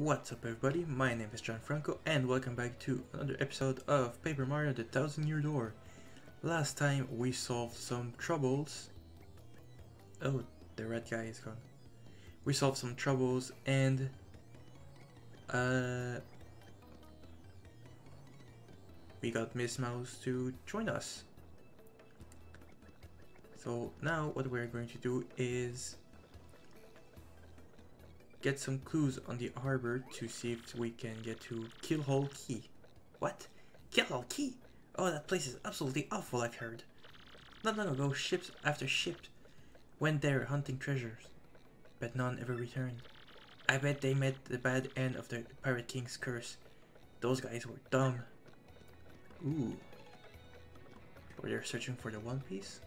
What's up everybody, my name is Gianfranco and welcome back to another episode of Paper Mario The Thousand Year Door. Last time we solved some troubles. Oh, the red guy is gone. We solved some troubles and... Uh... We got Ms. Mowz to join us. So now what we're going to do is get some clues on the harbor to see if we can get to Keelhaul Key. What? Keelhaul Key? Oh, that place is absolutely awful, I've heard. Not long ago, ships after ships went there hunting treasures, but none ever returned. I bet they met the bad end of the Pirate King's curse. Those guys were dumb. Ooh. Oh, were they searching for the One Piece?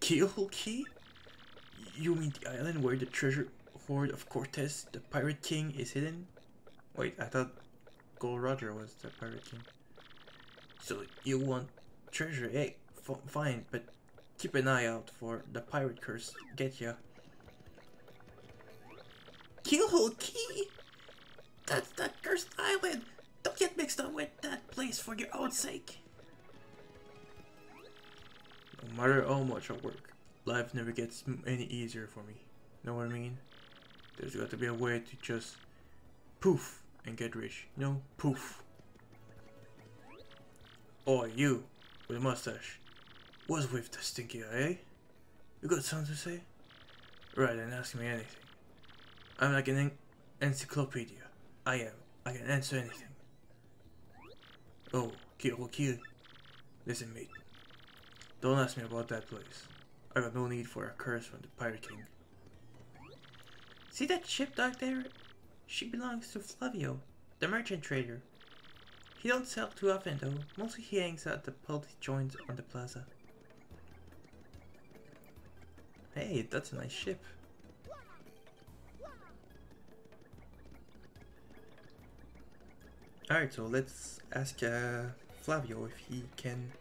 Keelhole Key? You mean the island where the treasure hoard of Cortez, the Pirate King, is hidden? Wait, I thought Gold Roger was the Pirate King. So you want treasure, eh? F fine, but keep an eye out for the pirate curse. Get ya. Keelhaul Key? That's that cursed island! Don't get mixed up with that place for your own sake. No matter how much I work, life never gets any easier for me. Know what I mean? There's got to be a way to just poof and get rich. You know, poof. Oh, you with a mustache. What's with the stinky eye, eh? You got something to say? Right, and ask me anything. I'm like an en encyclopedia. I am. I can answer anything. Oh, kill, kill. Listen, mate. Don't ask me about that place. I got no need for a curse from the Pirate King. See that ship dock there? She belongs to Flavio, the merchant trader. He don't sell too often though, mostly he hangs out at the pub joints on the plaza. Hey, that's a nice ship. Alright, so let's ask uh, Flavio if he can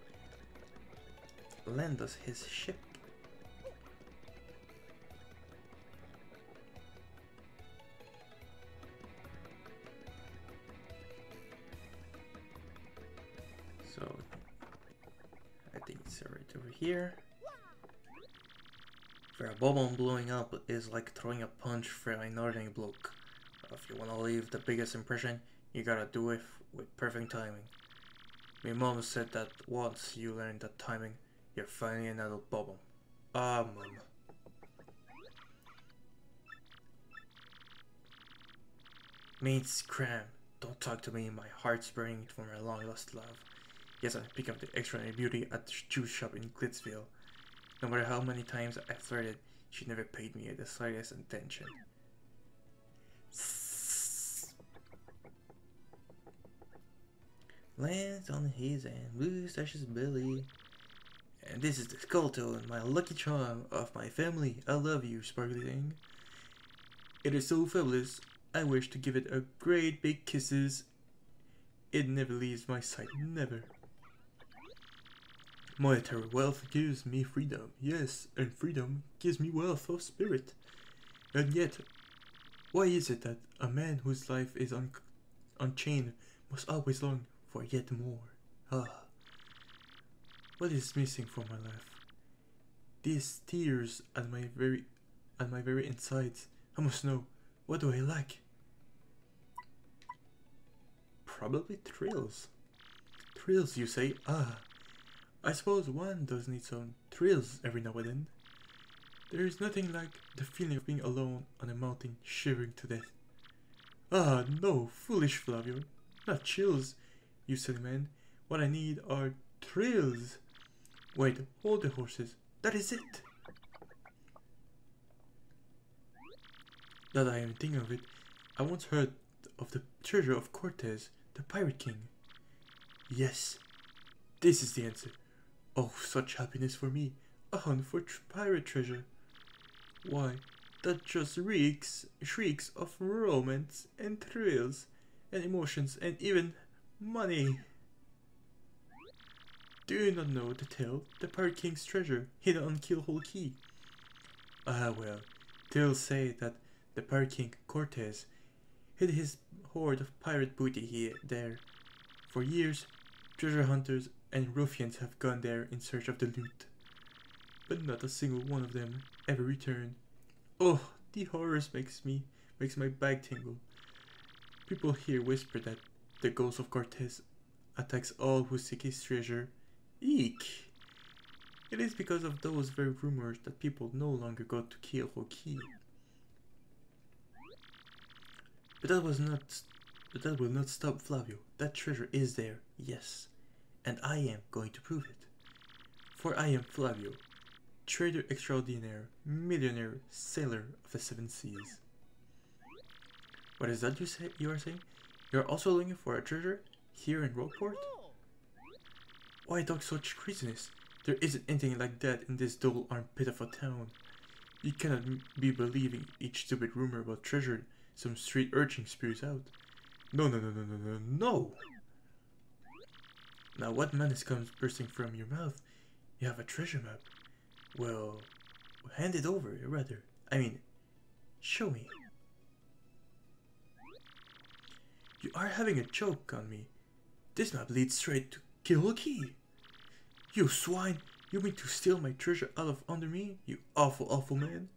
lend us his ship. Here. For a bomb blowing up is like throwing a punch for an ordinary bloke. If you wanna leave the biggest impression, you gotta do it with perfect timing. My mom said that once you learn that timing, you're finally an adult bubble. Ah, mom. Mates cram. Don't talk to me, my heart's burning for my long lost love. Yes, I'm picking up the extraordinary beauty at the juice shop in Glitzville. No matter how many times I flirted, she never paid me the slightest attention. Lands on his and mustache's belly. And this is the skull tone, my lucky charm of my family. I love you, sparkly thing. It is so fabulous, I wish to give it a great big kisses. It never leaves my sight, never. Monetary wealth gives me freedom, yes, and freedom gives me wealth of spirit. And yet, why is it that a man whose life is un unchained must always long for yet more? Ah, what is missing from my life? These tears at my very, at my very insides. I must know. What do I lack? Probably thrills. Thrills, you say? Ah, I suppose one does need some thrills every now and then. There is nothing like the feeling of being alone on a mountain shivering to death. Ah, no, foolish Flavio. Not chills, you silly man. What I need are thrills. Wait, hold the horses. That is it. Now that I am thinking of it, I once heard of the treasure of Cortez, the Pirate King. Yes, this is the answer. Oh, such happiness for me. A hunt for tr pirate treasure. Why, that just reeks, shrieks of romance and thrills and emotions and even money. Do you not know the tale, the Pirate King's treasure hidden on Keelhaul Key? Ah well, tales say that the Pirate King Cortez hid his hoard of pirate booty here there. For years, treasure hunters and ruffians have gone there in search of the loot. But not a single one of them ever returned. Oh, the horrors makes me makes my back tingle. People here whisper that the ghost of Cortez attacks all who seek his treasure. Eek! It is because of those very rumors that people no longer go to Key. But that was not but that will not stop Flavio. That treasure is there, yes. And I am going to prove it. For I am Flavio, trader extraordinaire, millionaire, sailor of the seven seas. What is that you say you are saying? You're also looking for a treasure here in Rogueport? Why talk such craziness? There isn't anything like that in this dull armpit of a town. You cannot be believing each stupid rumor about treasure some street urchin spews out. No, no, no, no, no, no, no! Now what menace comes bursting from your mouth? You have a treasure map. Well, hand it over, rather. I mean, show me. You are having a joke on me. This map leads straight to Key. You swine! You mean to steal my treasure out of under me? You awful, awful man.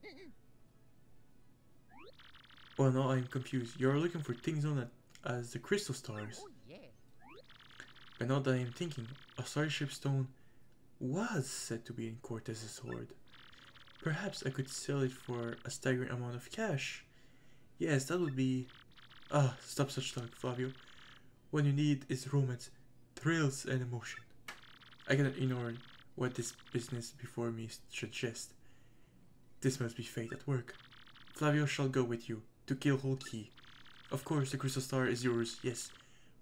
Well, now I'm confused. You're looking for things known as the crystal stars. But now that I'm thinking, a starship stone was said to be in Cortez's hoard. Perhaps I could sell it for a staggering amount of cash. Yes, that would be... Ah, stop such talk, Flavio. What you need is romance, thrills, and emotion. I cannot ignore what this business before me suggests. This must be fate at work. Flavio shall go with you to Keelhaul Key. Of course, the crystal star is yours, yes,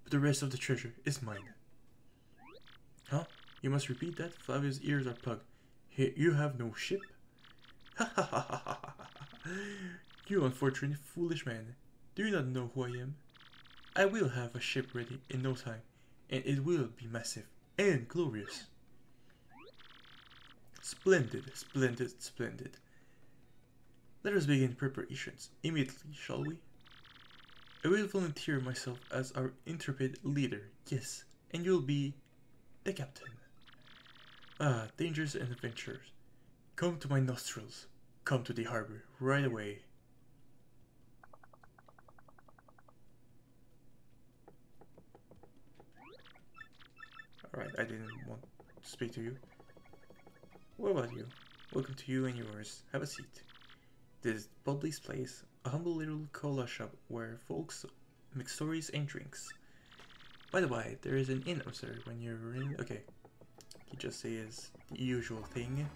but the rest of the treasure is mine. You must repeat that? Flavio's ears are plugged. Hey, you have no ship? Ha ha ha ha ha ha! You unfortunate foolish man. Do you not know who I am? I will have a ship ready in no time, and it will be massive and glorious. Splendid, splendid, splendid. Let us begin preparations immediately, shall we? I will volunteer myself as our intrepid leader, yes, and you'll be the captain. Ah, dangers and adventures. Come to my nostrils. Come to the harbor right away. Alright, I didn't want to speak to you. What about you? Welcome to you and yours. Have a seat. This is Podley's Place, a humble little cola shop where folks mix stories and drinks. By the way, there is an inn upstairs when you're in. Okay, he just says the usual thing.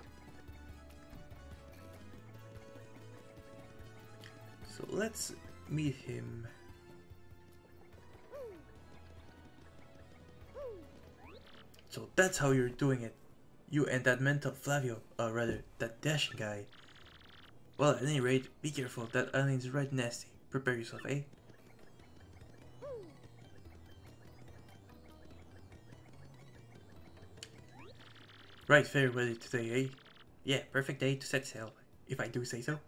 So let's meet him. So that's how you're doing it. You and that mental Flavio, or rather, that dashing guy. Well, at any rate, be careful, that alien's right nasty. Prepare yourself, eh? Right, fair weather today, eh? Yeah, perfect day to set sail, if I do say so.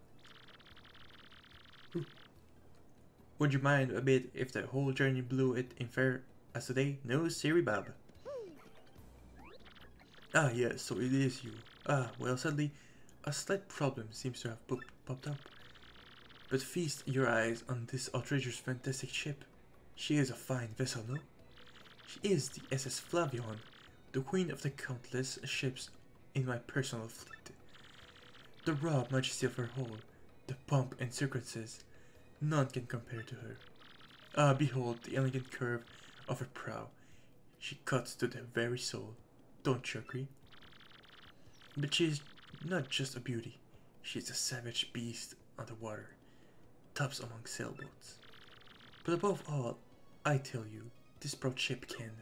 Would you mind a bit if the whole journey blew it in fair as today? No, Siri Bob. Ah, yes, so it is you. Ah, well, sadly, a slight problem seems to have popped up. But feast your eyes on this outrageous fantastic ship. She is a fine vessel, no? She is the SS Flavion, the queen of the countless ships in my personal fleet. The raw majesty of her hull, the pomp and circumstances, none can compare to her. Ah, behold the elegant curve of her prow. She cuts to the very soul. Don't you agree? But she is not just a beauty, she is a savage beast on the water, tops among sailboats. But above all, I tell you, this proud ship can.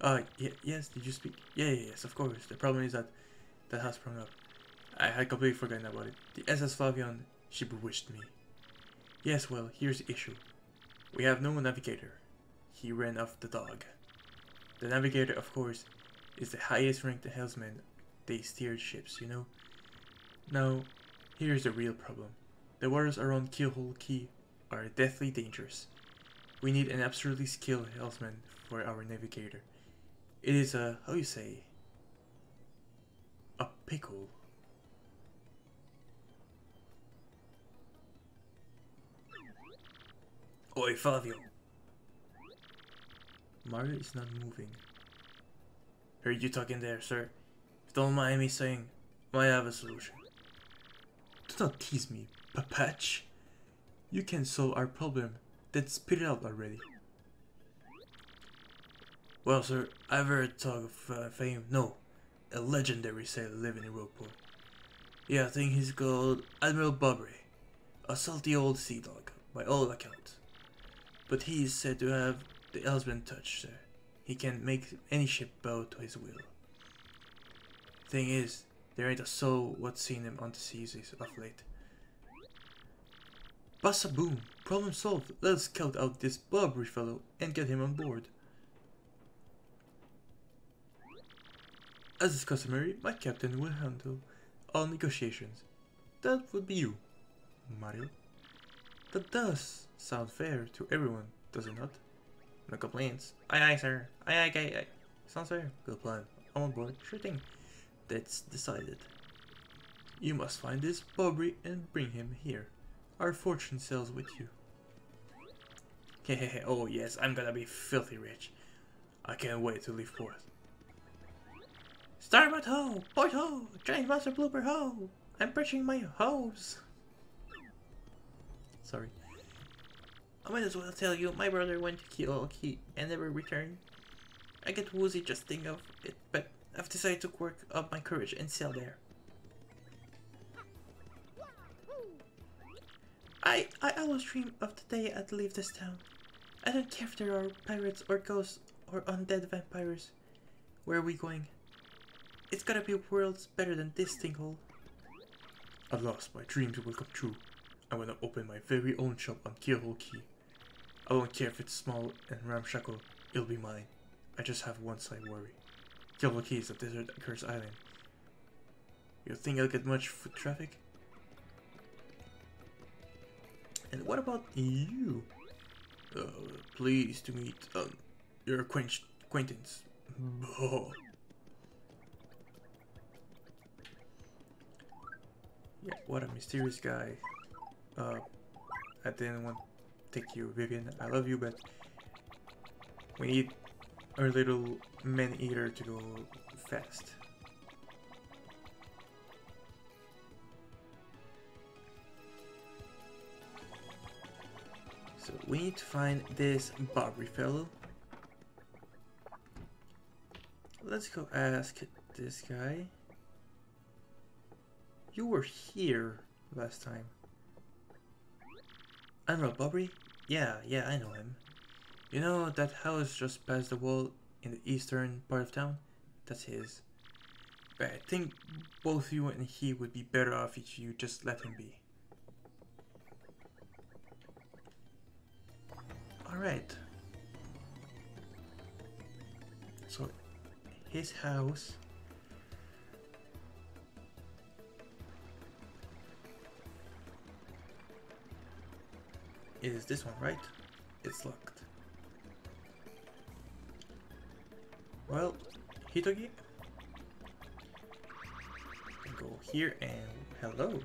Uh, yes, did you speak? Yeah, yeah, yes, of course. The problem is that that has sprung up. I had completely forgotten about it. The SS Flavion, she bewitched me. Yes, well, here's the issue. We have no navigator. He ran off the dog. The navigator, of course, is the highest ranked helmsman they steered ships, you know? Now, here's the real problem. The waters around Keelhaul Key are deathly dangerous. We need an absolutely skilled helmsman for our navigator. It is a, how you say, a pickle. Oi, Fabio! Mario is not moving. Heard you talking there, sir. Don't mind me saying, I have a solution. Do not tease me, Pa-Patch. You can solve our problem, then spit it out already. Well, sir, I've heard talk of uh, fame. No, a legendary sailor living in Rogueport. Yeah, I think he's called Admiral Bobbery, a salty old sea dog, by all accounts. But he is said to have the Elsbeth touch, sir. He can make any ship bow to his will. Thing is, there ain't a soul what's seen him on the seas of late. Bassa boom! Problem solved. Let's scout out this Bobbery fellow and get him on board. As is customary, my captain will handle all negotiations. That would be you, Mario. That does sound fair to everyone, does it not? No complaints. Aye aye sir. Aye aye aye aye. Sounds fair. Good plan. On board. Sure thing. That's decided. You must find this Bobbery and bring him here. Our fortune sells with you. Hehehe, oh yes, I'm gonna be filthy rich. I can't wait to leave port. Starboard ho! Port ho! Giant master blooper ho! I'm brushing my hose! Sorry. I might as well tell you, my brother went to Key and never returned. I get woozy just think of it, but I've decided to work up my courage and sail there. I, I always dream of the day I'd leave this town. I don't care if there are pirates or ghosts or undead vampires. Where are we going? It's gotta be worlds better than this thing At last, my dreams will come true. I'm gonna open my very own shop on Keelhaul Key. I don't care if it's small and ramshackle, it'll be mine. I just have one slight worry. Keelhaul Key is a desert cursed island. You think I'll get much foot traffic? And what about you? Uh, pleased to meet um, your acquaintance. Oh. Yeah, what a mysterious guy. Uh, I didn't want to take you, Vivian. I love you, but we need our little man-eater to go fast. So we need to find this Bobbery fellow. Let's go ask this guy. You were here last time. Admiral Bobbery? Yeah, yeah, I know him. You know that house just past the wall in the eastern part of town? That's his. But I think both you and he would be better off if you just let him be. Alright. So, his house is this one, right? It's locked. Well, Hitogi, go here and hello.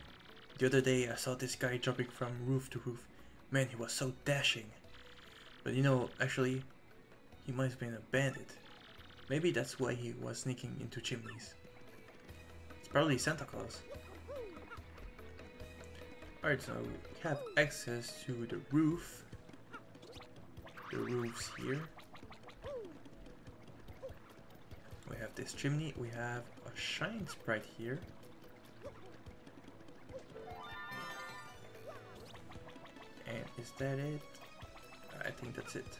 The other day I saw this guy jumping from roof to roof. Man, he was so dashing. But you know, actually, he might have been a bandit. Maybe that's why he was sneaking into chimneys. It's probably Santa Claus. Alright, so we have access to the roof. The roof's here. We have this chimney, we have a shine sprite here. And is that it? I think that's it.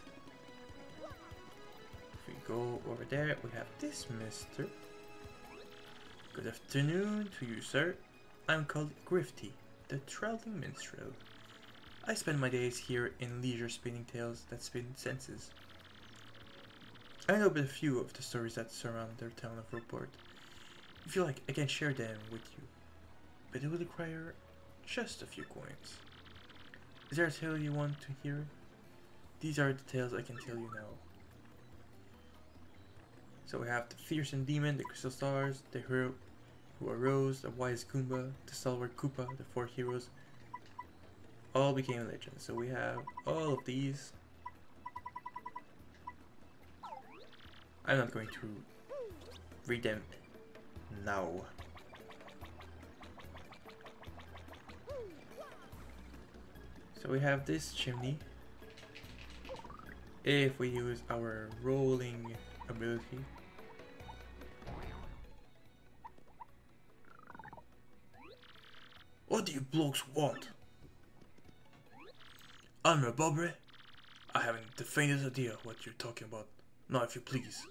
If we go over there, we have this mister. Good afternoon to you, sir. I'm called Grifty the traveling minstrel. I spend my days here in leisure spinning tales that spin senses. I know but a few of the stories that surround their town of Rogueport. If you like, I can share them with you, but it will require just a few coins. Is there a tale you want to hear? These are the tales I can tell you now. So we have the fearsome demon, the crystal stars, the hero who arose, the wise Goomba, the stalwart Koopa, the four heroes, all became legends. So we have all of these. I'm not going to read them now. So we have this chimney. If we use our rolling ability. You blokes want? Admiral Bobbery? I haven't the faintest idea what you're talking about. Now if you please.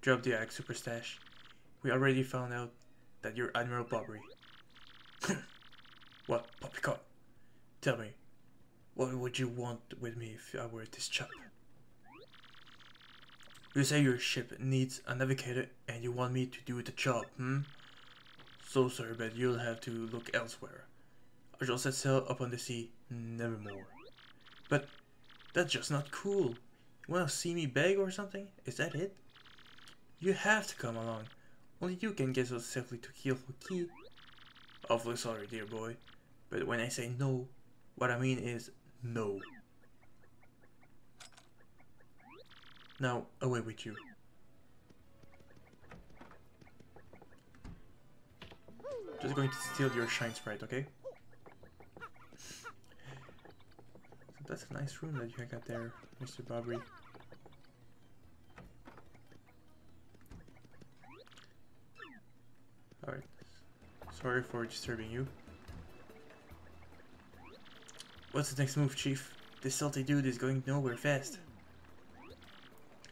Drop the axe, Super Stash. We already found out that you're Admiral Bobbery. what, Poppycock? Tell me, what would you want with me if I were this chap? You say your ship needs a navigator and you want me to do the job, hmm? So sorry, but you'll have to look elsewhere. I shall set sail upon the sea, nevermore. But that's just not cool. You wanna see me beg or something? Is that it? You have to come along. Only you can get us safely to Key. Awfully sorry, dear boy. But when I say no, what I mean is no. Now, away with you. Just going to steal your shine sprite, okay? That's a nice room that you got there, Mr. Bobbery. Alright. Sorry for disturbing you. What's the next move, Chief? This salty dude is going nowhere fast.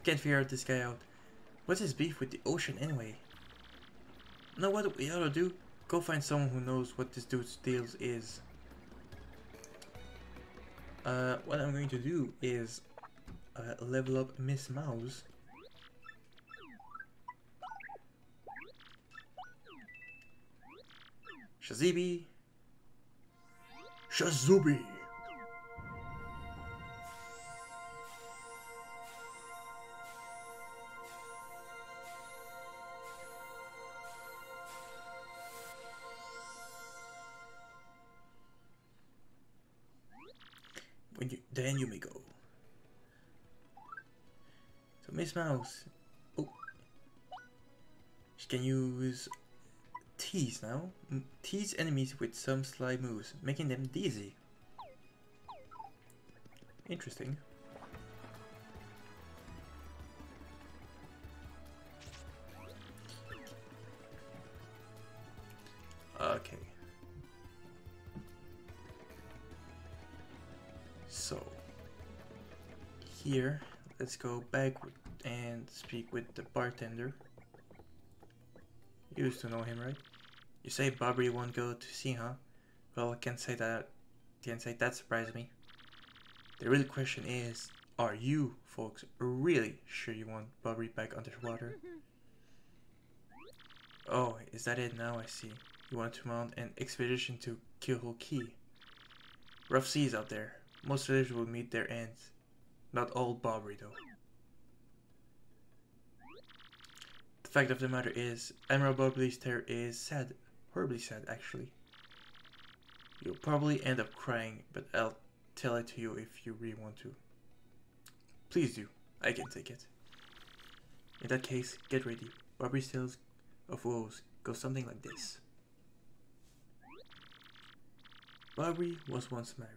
Can't figure out this guy out. What's his beef with the ocean anyway? Now what we ought to do? Go find someone who knows what this dude's deals is. Uh, what I'm going to do is uh, level up Ms. Mowz. Shazibi. Shazubi. Then you may go. So Ms. Mowz, oh, she can use tease now. Tease enemies with some sly moves, making them dizzy. Interesting. Let's go back and speak with the bartender. You used to know him, right? You say Bobby won't go to sea, huh? Well, I can't say that. Can't say that surprised me. The real question is, are you folks really sure you want Bobby back underwater? Oh, is that it now? I see. You want to mount an expedition to Key. Rough seas out there. Most villagers will meet their ends. Not all Bobbery though. The fact of the matter is, Admiral Bobbery's tale is sad. Horribly sad, actually. You'll probably end up crying, but I'll tell it to you if you really want to. Please do. I can take it. In that case, get ready. Bobbery's tales of woes go something like this. Bobbery was once married.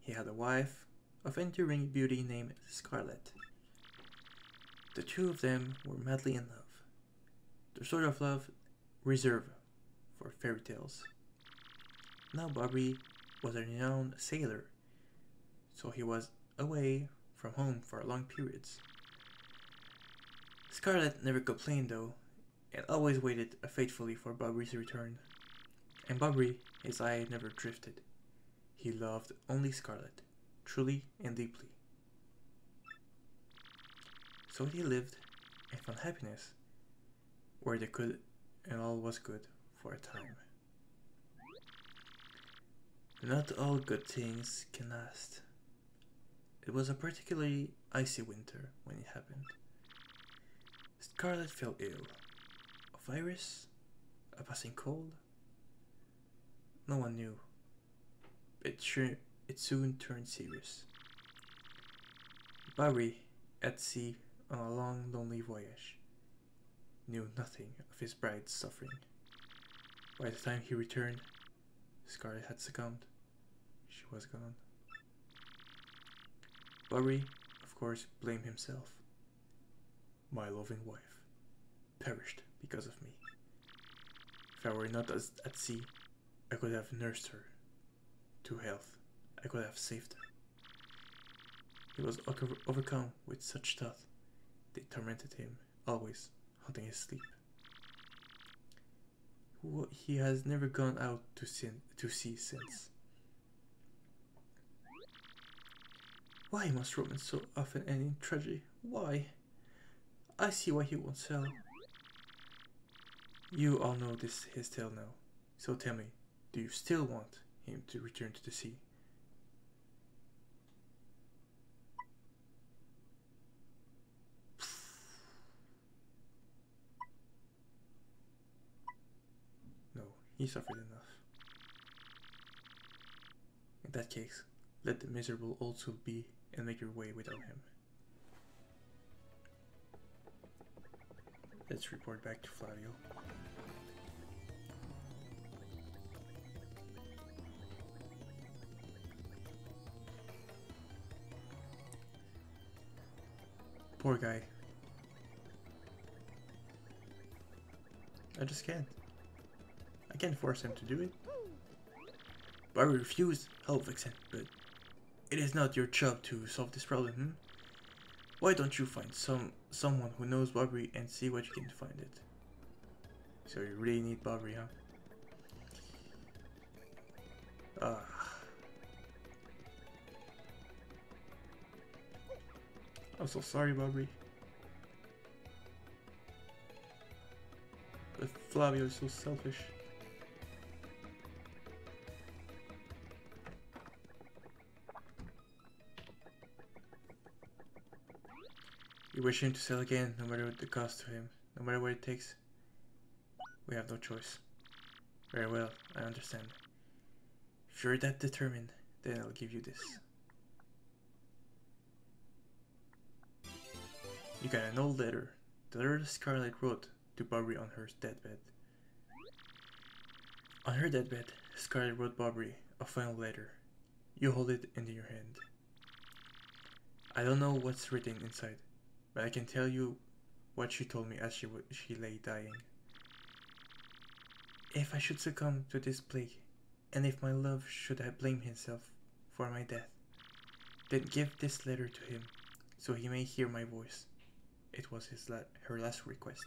He had a wife of enduring beauty named Scarlette. The two of them were madly in love, the sort of love reserved for fairy tales. Now Bobby was a renowned sailor, so he was away from home for long periods. Scarlette never complained though, and always waited faithfully for Bobby's return. And Bobby, his eye never drifted. He loved only Scarlette, truly and deeply. So they lived and found happiness where they could and all was good for a time. Not all good things can last. It was a particularly icy winter when it happened. Scarlette fell ill. A virus? A passing cold? No one knew. It, sure, it soon turned serious. Barry, at sea on a long, lonely voyage, knew nothing of his bride's suffering. By the time he returned, Scarlette had succumbed. She was gone. Barry, of course, blamed himself. My loving wife perished because of me. If I were not at sea, I could have nursed her to health. I could have saved her. He was overcome with such thought. They tormented him, always haunting his sleep. He has never gone out to, sin to sea since. Why must romance so often end in tragedy? Why? I see why he won't sell. You all know this his tale now. So tell me, do you still want him to return to the sea? He suffered enough. In that case, let the miserable old soul be and make your way without him. Let's report back to Flavio. Poor guy. I just can't. I can't force him to do it. Barry refuse help, Vixen, but it is not your job to solve this problem, hmm? Why don't you find some someone who knows Bobby and see what you can find it? So you really need Bobby, huh? Ah. I'm so sorry, Bobby. But Flavio is so selfish. Wish him to sell again, no matter what the cost to him, no matter what it takes. We have no choice. Very well, I understand. If you're that determined, then I'll give you this. You got an old letter. The letter Scarlette wrote to Barbary on her deathbed. On her deathbed, Scarlette wrote Barbary a final letter. You hold it in your hand. I don't know what's written inside, but I can tell you what she told me as she, she lay dying. If I should succumb to this plague, and if my love should have blamed himself for my death, then give this letter to him, so he may hear my voice. It was his la her last request.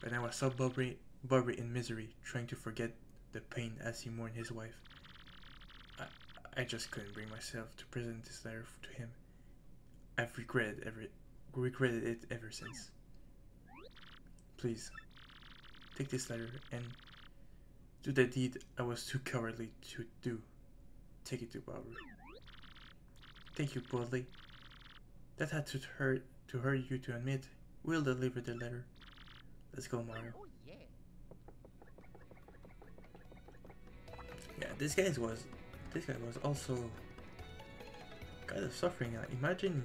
When I was saw Bobby, Bobby in misery, trying to forget the pain as he mourned his wife, I, I just couldn't bring myself to present this letter to him. I've regretted every regretted it ever since. Please, take this letter and do the deed I was too cowardly to do. Take it to Barbara. Thank you, boldly. That had to hurt to hurt you to admit. We'll deliver the letter. Let's go, Mario. Oh, yeah, this guy was this guy was also kind of suffering. imagine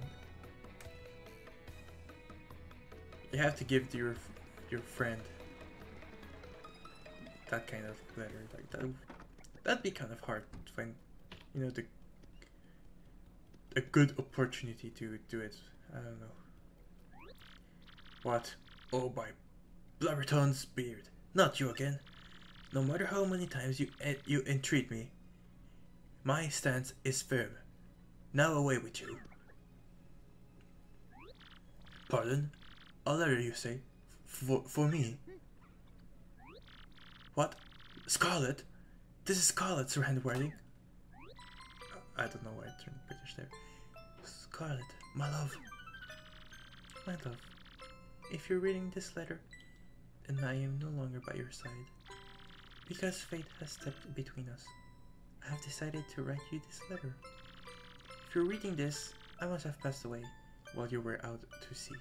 you have to give to your your friend that kind of letter like that. Mm. That'd be kind of hard to find you know the a good opportunity to do it. I don't know. What? Oh by Blabberton's beard not you again. No matter how many times you you entreat me my stance is firm. Now away with you. Pardon a letter, you say? For, for me? What? Scarlette? This is Scarlette's handwriting. I don't know why I turned British there. Scarlette, my love. My love, if you're reading this letter, then I am no longer by your side. Because fate has stepped between us. I have decided to write you this letter. If you're reading this, I must have passed away while you were out to sea.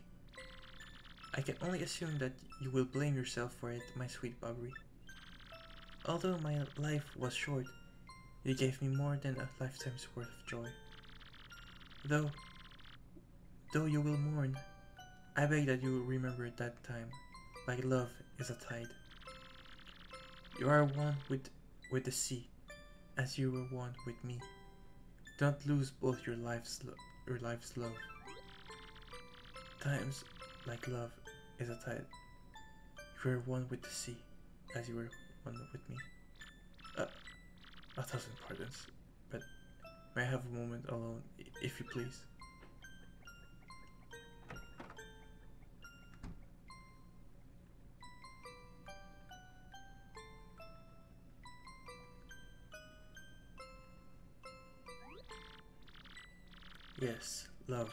I can only assume that you will blame yourself for it, my sweet Bobbery. Although my life was short, you gave me more than a lifetime's worth of joy. Though, though you will mourn, I beg that you remember that time, like love is a tide. You are one with with the sea, as you were one with me. Don't lose both your life's your life's love. Times like love is a tide. You are one with the sea, as you were one with me. Uh, a thousand pardons, but may I have a moment alone, if you please? Yes, love.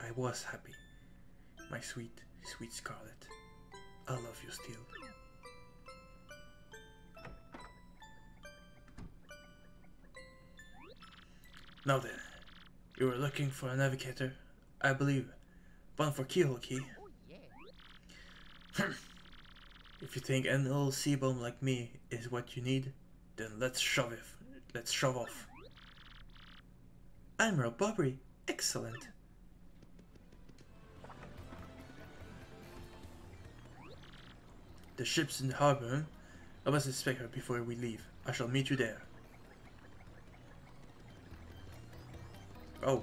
I was happy. My sweet, sweet Scarlette. I love you still. Now then, you were looking for a navigator, I believe. One for keyhole oh, key. Hmm. if you think an old sea bum like me is what you need, then let's shove it. Let's shove off. Admiral Bobbery, excellent. The ship's in the harbor. I must inspect her before we leave. I shall meet you there. Oh,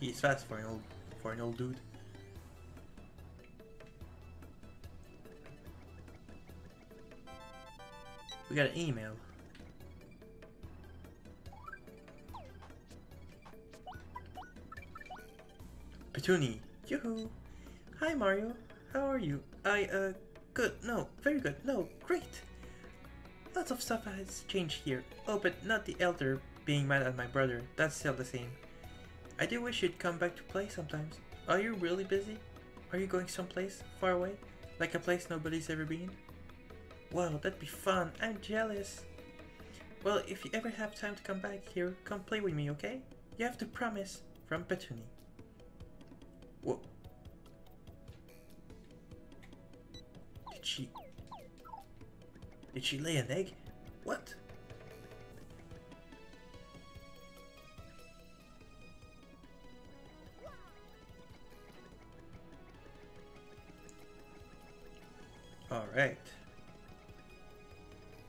he's fast for an old for an old dude. We got an email. Petuni, yoo-hoo! Hi Mario, how are you? I, uh, good, no, very good, no, great! Lots of stuff has changed here. Oh, but not the elder being mad at my brother, that's still the same. I do wish you'd come back to play sometimes. Are you really busy? Are you going someplace far away? Like a place nobody's ever been? Wow, that'd be fun. I'm jealous. Well, if you ever have time to come back here, come play with me, okay? You have to promise. From Petuni. What? Did she lay an egg? What? Alright.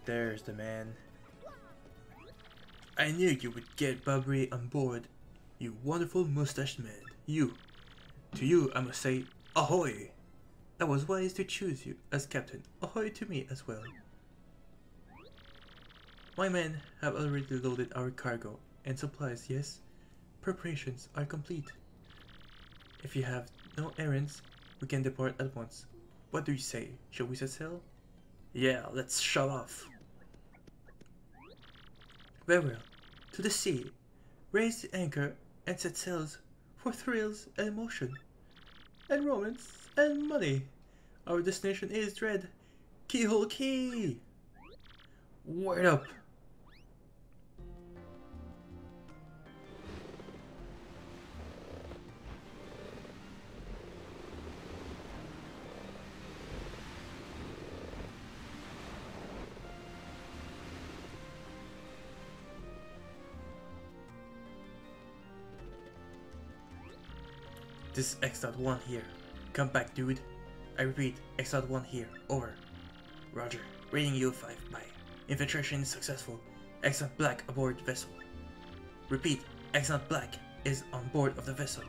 There's the man. I knew you would get Bobbery on board, you wonderful mustached man. You. To you, I must say, ahoy! I was wise to choose you as captain. Ahoy to me as well. My men have already loaded our cargo and supplies, yes? Preparations are complete. If you have no errands, we can depart at once. What do you say? Shall we set sail? Yeah, let's shove off. Very well. To the sea. Raise the anchor and set sails for thrills and emotion. And romance and money. Our destination is Dread. Keyhole Key! Word up! This is X.1 here. Come back, dude. I repeat, X.1 here. Over. Roger. Rating U5. Bye. Infiltration successful. X Black aboard vessel. Repeat, X Black is on board of the vessel.